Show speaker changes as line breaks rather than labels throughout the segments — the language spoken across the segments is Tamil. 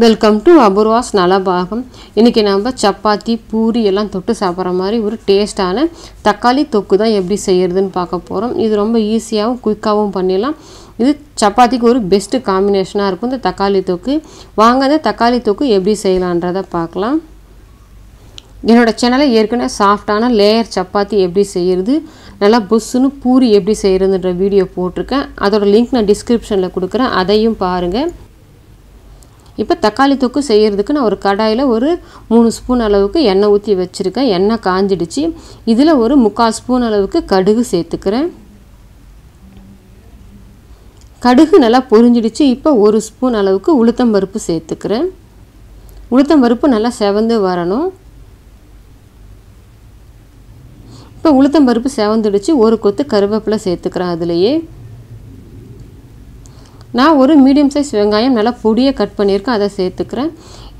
வெல்கம் டு அபூர்வாஸ் நலபாகம் இன்றைக்கி நம்ம சப்பாத்தி பூரி எல்லாம் தொட்டு சாப்பிட்ற மாதிரி ஒரு டேஸ்டான தக்காளி தொக்கு தான் எப்படி செய்கிறதுன்னு பார்க்க போகிறோம் இது ரொம்ப ஈஸியாகவும் குயிக்காகவும் பண்ணிடலாம். இது சப்பாத்திக்கு ஒரு பெஸ்ட்டு காம்பினேஷனாக இருக்கும். இந்த தக்காளி தொக்கு. வாங்க அந்த தக்காளி தொக்கு எப்படி செய்யலான்றதை பார்க்கலாம். என்னோடய சேனலை ஏற்கனவே சாஃப்டான லேயர் சப்பாத்தி எப்படி செய்கிறது நல்லா புஷ்ஷுன்னு பூரி எப்படி செய்கிறதுன்ற வீடியோ போட்டிருக்கேன். அதோடய லிங்க் நான் டிஸ்கிரிப்ஷனில் கொடுக்குறேன். அதையும் பாருங்கள் இப்போ தக்காளி தொக்கு செய்கிறதுக்கு நான் ஒரு கடாயில் ஒரு மூணு ஸ்பூன் அளவுக்கு எண்ணெய் ஊற்றி வச்சுருக்கேன். எண்ணெய் காஞ்சிடுச்சு. இதில் ஒரு முக்கால் ஸ்பூன் அளவுக்கு கடுகு சேர்த்துக்கிறேன். கடுகு நல்லா பொரிஞ்சிடுச்சு. இப்போ ஒரு ஸ்பூன் அளவுக்கு உளுத்தம்பருப்பு சேர்த்துக்கிறேன். உளுத்தம்பருப்பு நல்லா செவந்து வரணும். இப்போ உளுத்தம்பருப்பு செவந்துடுச்சு. ஒரு கொத்து கருவேப்பிலை சேர்த்துக்கிறேன் அதுலேயே. நான் ஒரு மீடியம் சைஸ் வெங்காயம் நல்லா பொடியை கட் பண்ணியிருக்கேன் அதை சேர்த்துக்கிறேன்.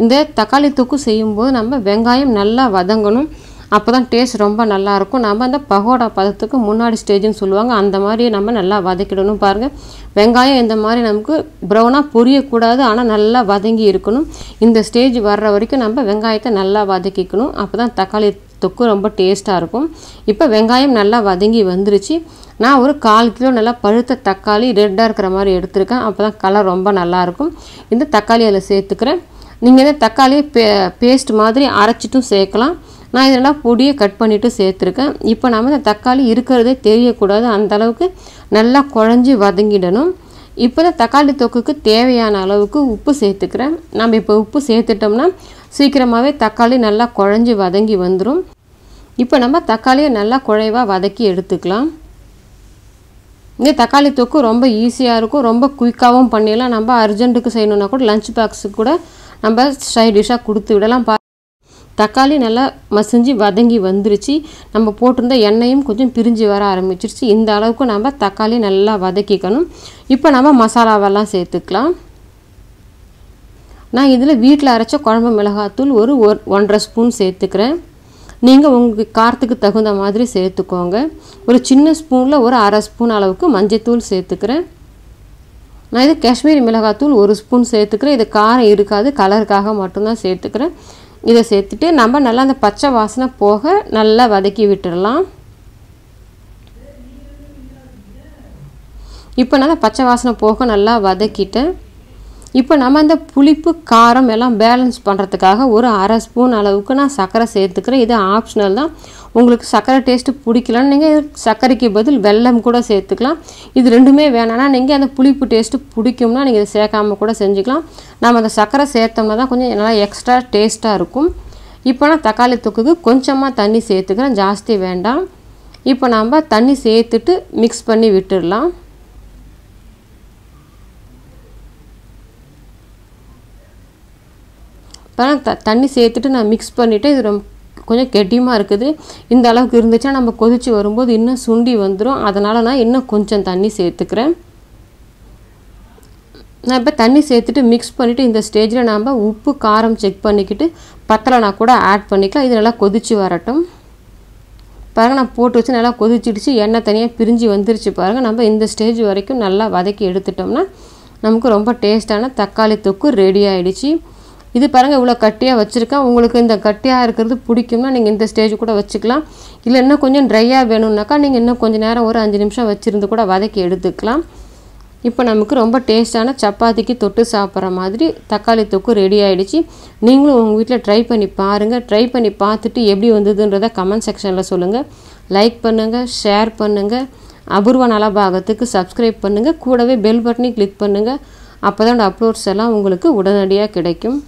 இந்த தக்காளி தொக்கு செய்யும்போது நம்ம வெங்காயம் நல்லா வதங்கணும். அப்போ தான் டேஸ்ட் ரொம்ப நல்லாயிருக்கும் நம்ம அந்த பகோடா பதத்துக்கு முன்னாடி ஸ்டேஜ்னு சொல்லுவாங்க அந்த மாதிரி நம்ம நல்லா வதக்கிடணும் பாருங்கள் வெங்காயம் இந்த மாதிரி நமக்கு ப்ரௌனாக பொரியக்கூடாது ஆனால் நல்லா வதங்கி இருக்கணும். இந்த ஸ்டேஜ் வர்ற வரைக்கும் நம்ம வெங்காயத்தை நல்லா வதக்கிக்கணும். அப்போ தான் தக்காளி தொக்கு ரொம்ப டேஸ்ட்டாக இருக்கும். இப்போ வெங்காயம் நல்லா வதங்கி வந்துருச்சு. நான் ஒரு கால் கிலோ நல்லா பழுத்த தக்காளி ரெட்டாக இருக்கிற மாதிரி எடுத்திருக்கேன். அப்போ தான் கலர் ரொம்ப நல்லாயிருக்கும் இந்த தக்காளி அதில் சேர்த்துக்கிறேன். நீங்கள் இந்த தக்காளியை பே பேஸ்ட் மாதிரி அரைச்சிட்டும் சேர்க்கலாம். நான் இதெல்லாம் பொடியை கட் பண்ணிவிட்டு சேர்த்துருக்கேன். இப்போ நம்ம இந்த தக்காளி இருக்கிறதே தெரியக்கூடாது. அந்தளவுக்கு நல்லா குழஞ்சி வதங்கிடணும். இப்போ இந்த தக்காளி தொக்குக்கு தேவையான அளவுக்கு உப்பு சேர்த்துக்கிறேன். நம்ம இப்போ உப்பு சேர்த்துட்டோம்னா சீக்கிரமாகவே தக்காளி நல்லா குழஞ்சி வதங்கி வந்துடும் இப்போ நம்ம தக்காளியை நல்லா குழைவாக வதக்கி எடுத்துக்கலாம். இந்த தக்காளி தொக்கு ரொம்ப ஈஸியாக இருக்கும். ரொம்ப குயிக்காகவும் பண்ணிடலாம். நம்ம அர்ஜென்ட்டுக்கு செய்யணுன்னா கூட லஞ்ச் பாக்ஸுக்கு கூட நம்ம சைட் டிஷ்ஷாக கொடுத்து விடலாம். பா தக்காளி நல்லா மசிஞ்சு வதங்கி வந்துருச்சு. நம்ம போட்டிருந்த எண்ணெயும் கொஞ்சம் பிரிஞ்சு வர ஆரம்பிச்சிருச்சு. இந்த அளவுக்கு நம்ம தக்காளி நல்லா வதக்கிக்கணும். இப்போ நம்ம மசாலாவெல்லாம் சேர்த்துக்கலாம். நான் இதில் வீட்டில் அரைச்ச குழம்பு மிளகாத்தூள் ஒரு ஒன்றரை ஸ்பூன் சேர்த்துக்கிறேன். நீங்கள் உங்கள் காரத்துக்கு தகுந்த மாதிரி சேர்த்துக்கோங்க. ஒரு சின்ன ஸ்பூனில் ஒரு அரை ஸ்பூன் அளவுக்கு மஞ்சத்தூள் சேர்த்துக்கிறேன். நான் இது காஷ்மீரி மிளகாத்தூள் ஒரு ஸ்பூன் சேர்த்துக்கிறேன். இது காரம் இருக்காது கலருக்காக மட்டும்தான் சேர்த்துக்கிறேன். இதை சேர்த்துட்டு நம்ம நல்லா அந்த பச்சை வாசனை போக நல்லா வதக்கி விட்டுடலாம். இப்போ நல்லா பச்சை வாசனை போக நல்லா வதக்கிட்டேன். இப்போ நம்ம அந்த புளிப்பு காரம் எல்லாம் பேலன்ஸ் பண்ணுறதுக்காக ஒரு அரை ஸ்பூன் அளவுக்கு நான் சர்க்கரை சேர்த்துக்கிறேன். இது ஆப்ஷனல் தான். உங்களுக்கு சர்க்கரை டேஸ்ட்டு பிடிக்கலன்னு நீங்கள் சர்க்கரைக்கு பதில் வெல்லம் கூட சேர்த்துக்கலாம். இது ரெண்டுமே வேணாம்னா நீங்கள் அந்த புளிப்பு டேஸ்ட்டு பிடிக்கும்னா நீங்கள் இதை சேர்க்காம கூட செஞ்சுக்கலாம். நம்ம அந்த சர்க்கரை சேர்த்தோம்னா தான் கொஞ்சம் நல்லா எக்ஸ்ட்ரா டேஸ்ட்டாக இருக்கும். இப்போ நான் தக்காளி தொக்குக்கு கொஞ்சமாக தண்ணி சேர்த்துக்கிறேன். ஜாஸ்தி வேண்டாம். இப்போ நம்ம தண்ணி சேர்த்துட்டு மிக்ஸ் பண்ணி விட்டுடலாம். ஆனால் த தண்ணி சேர்த்துட்டு நான் மிக்ஸ் பண்ணிவிட்டு இது ரொம்ப கொஞ்சம் கெட்டியமாக இருக்குது. இந்த அளவுக்கு இருந்துச்சுன்னா நம்ம கொதித்து வரும்போது இன்னும் சுண்டி வந்துடும் அதனால் நான் இன்னும் கொஞ்சம் தண்ணி சேர்த்துக்கிறேன். நான் இப்போ தண்ணி சேர்த்துட்டு மிக்ஸ் பண்ணிவிட்டு இந்த ஸ்டேஜில் நாம் உப்பு காரம் செக் பண்ணிக்கிட்டு பத்தலைனா கூட ஆட் பண்ணிக்கலாம். இது நல்லா கொதித்து வரட்டும். பாருங்கள் நான் போட்டு வச்சு நல்லா கொதிச்சிடுச்சு. எண்ணெய் தனியாக பிரிஞ்சு வந்துருச்சு பாருங்கள் நம்ம இந்த ஸ்டேஜ் வரைக்கும் நல்லா வதக்கி எடுத்துட்டோம்னா நமக்கு ரொம்ப டேஸ்ட்டான தக்காளி தொக்கு ரெடி ஆகிடுச்சு இது பாருங்கள் இவ்வளோ கட்டியாக வச்சுருக்கேன் உங்களுக்கு இந்த கட்டியாக இருக்கிறது பிடிக்கும்னா நீங்கள் இந்த ஸ்டேஜ் கூட வச்சுக்கலாம். இல்லை இன்னும் கொஞ்சம் ட்ரையாக வேணும்னாக்கா நீங்கள் இன்னும் கொஞ்சம் நேரம் ஒரு அஞ்சு நிமிஷம் வச்சுருந்து கூட வதக்கி எடுத்துக்கலாம். இப்போ நமக்கு ரொம்ப டேஸ்ட்டான சப்பாத்திக்கு தொட்டு சாப்பிட்ற மாதிரி தக்காளி தொக்கு ரெடி ஆகிடுச்சு நீங்களும் உங்கள் வீட்டில் ட்ரை பண்ணி பாருங்கள் ட்ரை பண்ணி பார்த்துட்டு எப்படி வந்ததுன்றதை கமெண்ட் செக்ஷனில் சொல்லுங்கள் லைக் பண்ணுங்கள் ஷேர் பண்ணுங்கள் அபூர்வ நலபாகத்துக்கு சப்ஸ்கிரைப் பண்ணுங்கள் கூடவே பெல் பட்டனையும் கிளிக் பண்ணுங்கள் அப்போ தான் அப்லோட்ஸ் எல்லாம் உங்களுக்கு உடனடியாக கிடைக்கும்.